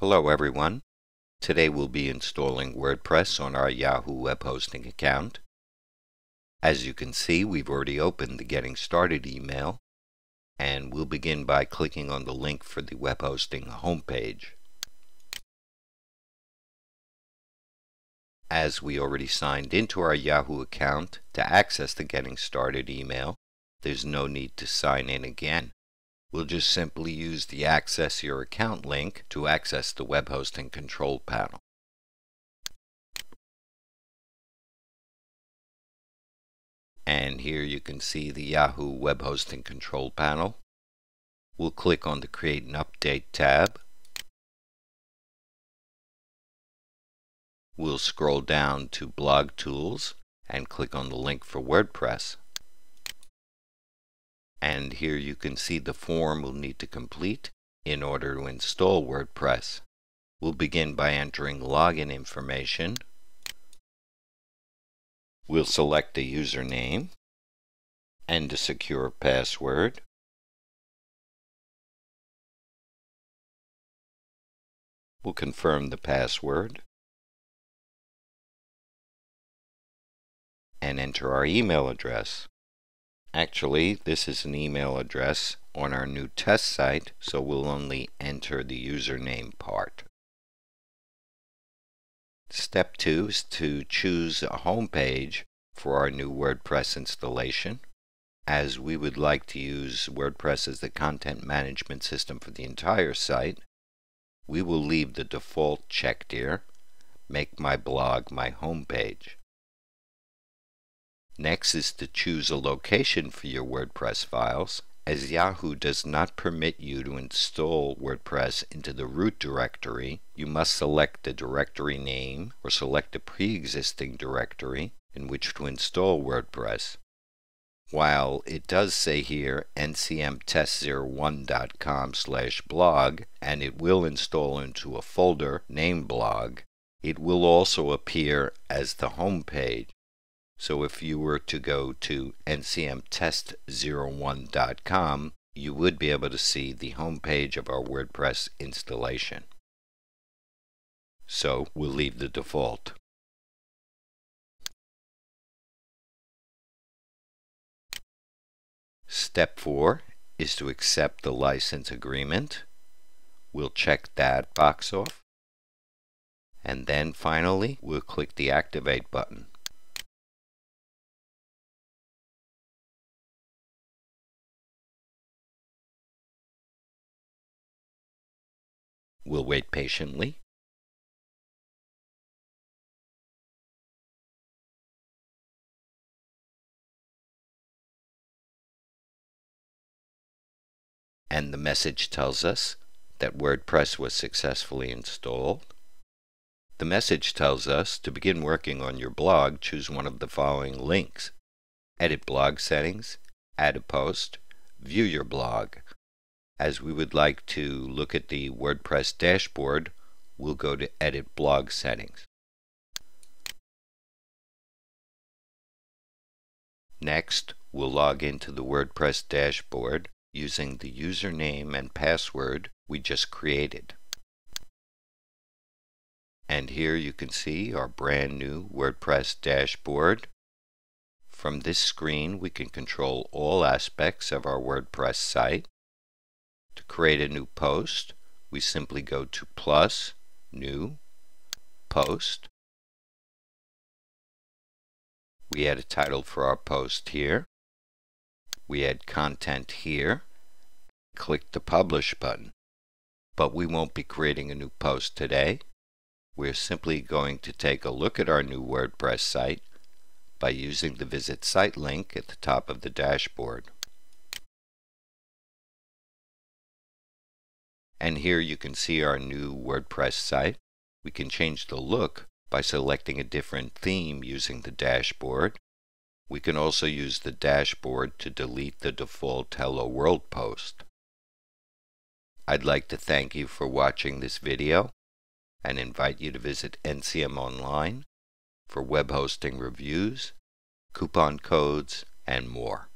Hello everyone. Today we'll be installing WordPress on our Yahoo web hosting account. As you can see, we've already opened the Getting Started email, and we'll begin by clicking on the link for the web hosting homepage. As we already signed into our Yahoo account to access the Getting Started email, there's no need to sign in again. We'll just simply use the Access Your Account link to access the web hosting control panel. And here you can see the Yahoo web hosting control panel. We'll click on the Create and Update tab. We'll scroll down to Blog Tools and click on the link for WordPress and here you can see the form we'll need to complete in order to install WordPress. We'll begin by entering login information. We'll select a username and a secure password. We'll confirm the password and enter our email address. Actually, this is an email address on our new test site, so we'll only enter the username part. Step 2 is to choose a home page for our new WordPress installation. As we would like to use WordPress as the content management system for the entire site, we will leave the default checked here, make my blog my home page. Next is to choose a location for your WordPress files, as Yahoo does not permit you to install WordPress into the root directory, you must select the directory name or select a pre-existing directory in which to install WordPress. While it does say here ncmtest01.com slash blog and it will install into a folder named blog, it will also appear as the home page. So if you were to go to ncmtest01.com, you would be able to see the home page of our WordPress installation. So we'll leave the default. Step 4 is to accept the license agreement. We'll check that box off. And then finally, we'll click the Activate button. We'll wait patiently. And the message tells us that WordPress was successfully installed. The message tells us to begin working on your blog, choose one of the following links. Edit blog settings, add a post, view your blog. As we would like to look at the WordPress dashboard, we'll go to Edit Blog Settings. Next, we'll log into the WordPress dashboard using the username and password we just created. And here you can see our brand new WordPress dashboard. From this screen we can control all aspects of our WordPress site. To create a new post, we simply go to plus, new, post. We add a title for our post here. We add content here. Click the Publish button. But we won't be creating a new post today. We're simply going to take a look at our new WordPress site by using the Visit Site link at the top of the dashboard. And here you can see our new WordPress site. We can change the look by selecting a different theme using the dashboard. We can also use the dashboard to delete the default Hello World post. I'd like to thank you for watching this video and invite you to visit NCM Online for web hosting reviews, coupon codes, and more.